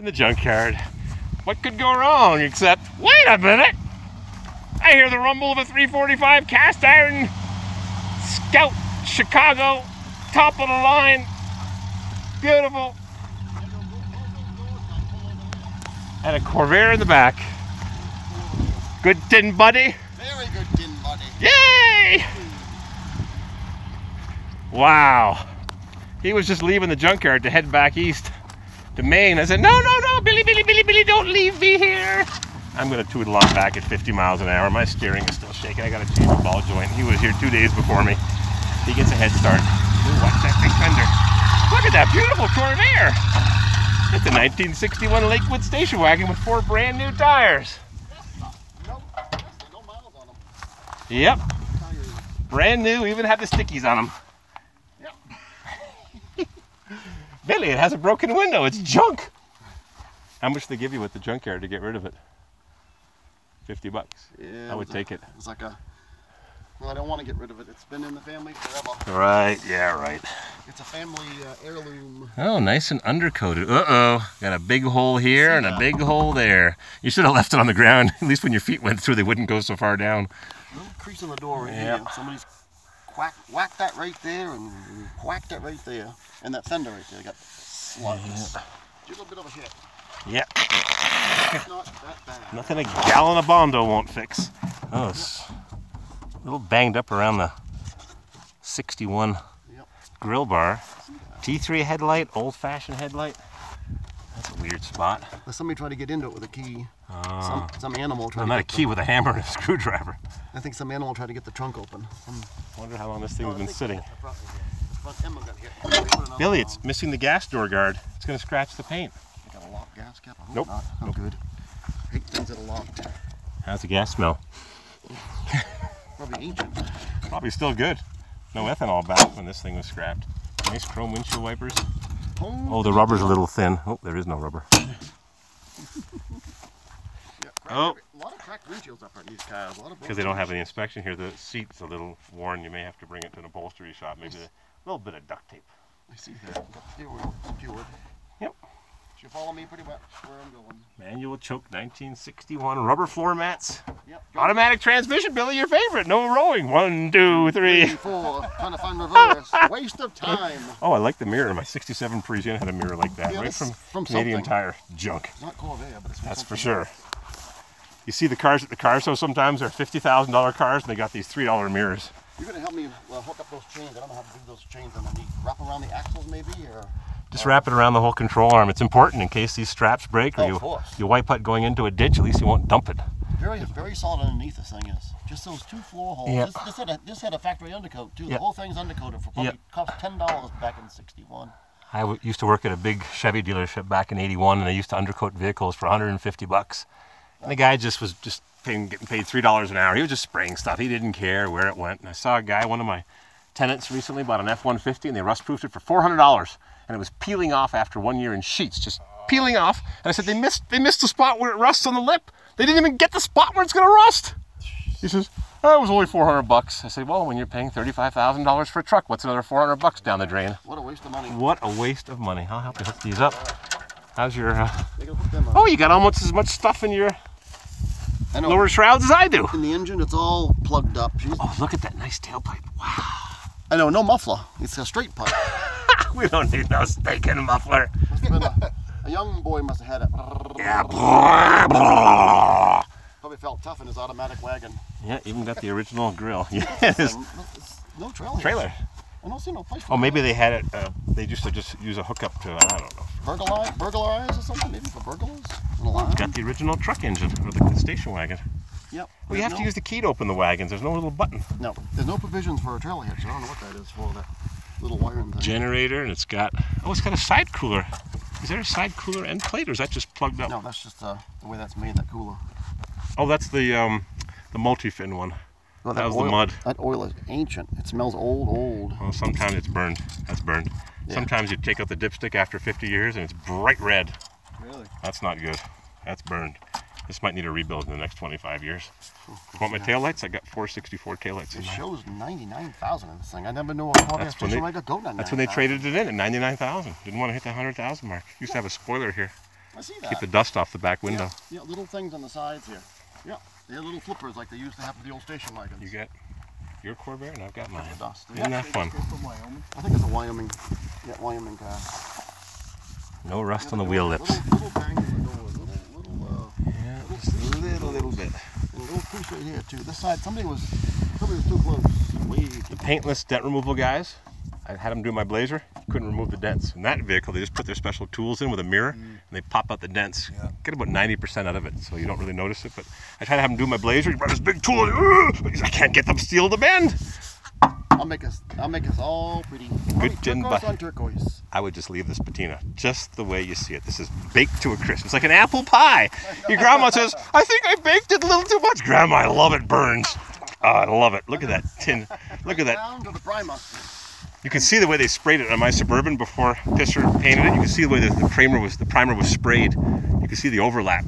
in the junkyard. What could go wrong except, wait a minute! I hear the rumble of a 345 cast iron Scout Chicago, top of the line. Beautiful. And a Corvair in the back. Good tin buddy. Very good tin buddy. Yay! Wow. He was just leaving the junkyard to head back east to Maine. I said, no, no, no, Billy, Billy, Billy, Billy, don't leave me here. I'm going to tootle on back at 50 miles an hour. My steering is still shaking. I got to change the ball joint. He was here two days before me. He gets a head start. Ooh, watch that big fender. Look at that beautiful Corvair. It's a 1961 Lakewood station wagon with four brand new tires. Yep, brand new, even have the stickies on them. Yep. Billy, it has a broken window. It's junk. How much they give you at the junkyard to get rid of it? 50 bucks. Yeah, I would was a- take it. It's like a. Well, I don't want to get rid of it. It's been in the family forever. Right, yeah, right. It's a family uh, heirloom. Oh, nice and undercoated. Uh-oh. Got a big hole here and a big hole there. You should have left it on the ground. At least when your feet went through, they wouldn't go so far down. Little crease in the door right Yep. here. Somebody's whack, whacked that right there and whack that right there. And that fender right there got slugs. Did a little bit of a hit. Yeah. Not that bad. Nothing a gallon of Bondo won't fix. Oh, it's a little banged up around the 61 Yep. grill bar. T3 headlight, old-fashioned headlight. That's a weird spot. There's somebody tried to get into it with a key. Uh, Some, some animal tried to not a key with a hammer and a screwdriver. I think some animal tried to get the trunk open. Some, Wonder how long this thing's Oh, I been sitting. the front- the front end got hit. Maybe put another Billy, it's on. missing the gas door guard. It's gonna scratch the paint. I got a locked gas cap. I Nope. Not. Oh, Nope. good. Hate things that are locked. How's the gas smell? Probably ancient. Probably still good. No ethanol back when this thing was scrapped. Nice chrome windshield wipers. Oh, the rubber's a little thin. Oh, there is no rubber. Yeah, cracked Oh. Every- A lot of cracked windshields up on these cars. A lot of Because they don't have any inspection here, the seat's a little worn. You may have to bring it to an upholstery shop. Maybe a little bit of duct tape. I see that. Got the oil secured. Yep. You follow me pretty much where I'm going. Manual choke 1961 rubber floor mats. Yep. Automatic transmission, Billy, your favorite. No rowing. One, two, Three, three. four. Trying to find reverse. Waste of time. Oh, I like the mirror. My 67 Parisienne had a mirror like that, Yeah, right from, from Canadian something. Tire. Junk. It's not Corvair, but it's That's for sure. else. You see the cars at the car show sometimes, they're $50,000 cars and they got these $3 mirrors. You're gonna help me uh, hook up those chains. I don't know how to do those chains underneath. Wrap around the axles maybe, or Just wrap it around the whole control arm. It's important in case these straps break or Oh, you, you wipe out going into a ditch, at least you won't dump it. very very solid underneath. This thing is just those two floor holes. Yeah. This, this had a this had a factory undercoat too. Yeah. The whole thing's undercoated for probably Yeah. cost ten dollars back in '61. I w- used to work at a big Chevy dealership back in 81 and I used to undercoat vehicles for 150 bucks. And the guy just was just paying, getting paid $3 an hour. He was just spraying stuff. He didn't care where it went. And I saw a guy, one of my tenants recently bought an F-150 and they rust proofed it for $400 and it was peeling off after one year in sheets, just peeling off. And I said, they missed, they missed the spot where it rusts on the lip. They didn't even get the spot where it's gonna rust. He says, oh, it was only 400 bucks. I said, well, when you're paying $35,000 for a truck, what's another 400 bucks down the drain? What a waste of money. What a waste of money. I'll help you hook these up. How's your? Uh... They gotta hook them up. Oh, you got almost as much stuff in your I know. lower shrouds as I do. In the engine, it's all plugged up. Oh, look at that nice tailpipe. Wow. I know, no muffler. It's a straight pipe. we don't need no steak and muffler. Must have been a, a young boy must have had it. Yeah. Probably felt tough in his automatic wagon. Yeah, even got the original grill. Yes. No trailer. Trailer. I don't see no place for Oh, maybe they had it. Uh, they used to just use a hookup to. I don't know. burglarize, burglarize or something. Maybe for burglars. Alarm. Got the original truck engine or the station wagon. Yep. Well, you have no, to use the key to open the wagons. There's no little button. No, there's no provisions for a trailer hitch. I don't know what that is for. That little wiring thing. Generator, and it's got. Oh, it's got a side cooler. Is there a side cooler end plate, or is that just plugged up? No, that's just uh, the way that's made. That cooler. Oh, that's the um, the multi-fin one. Well, That was the mud. That oil is ancient. It smells old, old. Well, sometimes it's burned. That's burned. Yeah. Sometimes you take out the dipstick after 50 years and it's bright red. Really? That's not good. That's burned. This might need a rebuild in the next 25 years. Want my taillights? I got 464 taillights in It mine. shows 99,000 in this thing. I never knew a Corvette That's when station they- wagon go 99,000. That's when they traded it in at 99,000. Didn't want to hit the 100,000 mark. Used to have a spoiler here. I see that. Keep the dust off the back window. Yeah, yeah, little things on the sides here. Yeah, they're little flippers like they used to have with the old station wagons. You get your Corvair and I've got mine. the dust. Isn't that fun? From Wyoming. I think it's a Wyoming, yeah, Wyoming car. No rust on the wheel lips. Little, little bang on the door, little, little, uh, Yeah, just a little, little bit. a little piece right here too. This side, somebody was, somebody was too close. Way too Paintless dent removal guys. I had them do my Blazer. Couldn't remove the dents. In that vehicle, they just put their special tools in with a mirror and they pop out the dents. Yeah. Get about 90% out of it, so you don't really notice it. But I tried to have him do my Blazer. He brought this big tool. I can't get them steel to bend. I'll make us, I'll make us all pretty. Good tin turquoise on turquoise. I would just leave this patina just the way you see it. This is baked to a crisp. It's like an apple pie. Your grandma says, I think I baked it a little too much. Grandma, I love it burns. Oh, I love it. Look at that tin. Look at that. Down to the primer. You can see the way they sprayed it on my Suburban before Pisser painted it. You can see the way the, the primer was the primer was sprayed. You can see the overlap,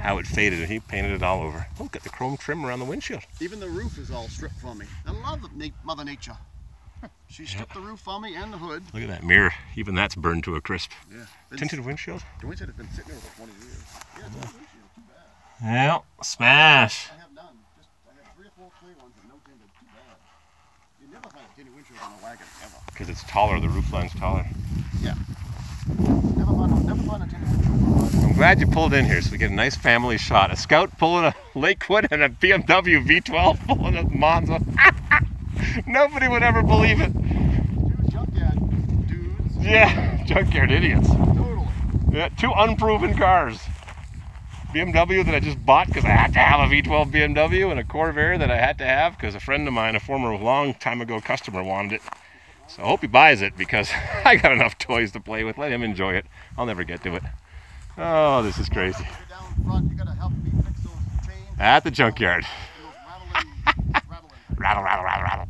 how it faded, and he painted it all over. Look at the chrome trim around the windshield. Even the roof is all stripped for me. I love Mother Nature. She stripped the roof for me and the hood. Look at that mirror. Even that's burned to a crisp. Yeah. Tinted windshield. The windshield has been sitting there for 20 years. Yeah, tinted windshield. Too bad. Yeah, smash. I have none. Just I have three or four clear ones and no tinted. Too bad. You never find a tinted windshield on a wagon ever. Because it's taller, the roof line's taller. Yeah. Never find a, never find a tinted windshield. I'm glad you pulled in here so we get a nice family shot. A Scout pulling a Lakewood and a BMW V12 pulling a Monza. Nobody would ever believe it. Two junkyard dudes. Yeah, junkyard idiots. Totally. Yeah, two unproven cars. BMW that I just bought because I had to have a V12 BMW and a Corvair that I had to have because a friend of mine, a former long time ago customer, wanted it. So I hope he buys it because I got enough toys to play with. Let him enjoy it. I'll never get to it. Oh, this is crazy. At the junkyard. rattle, rattle, rattle, rattle.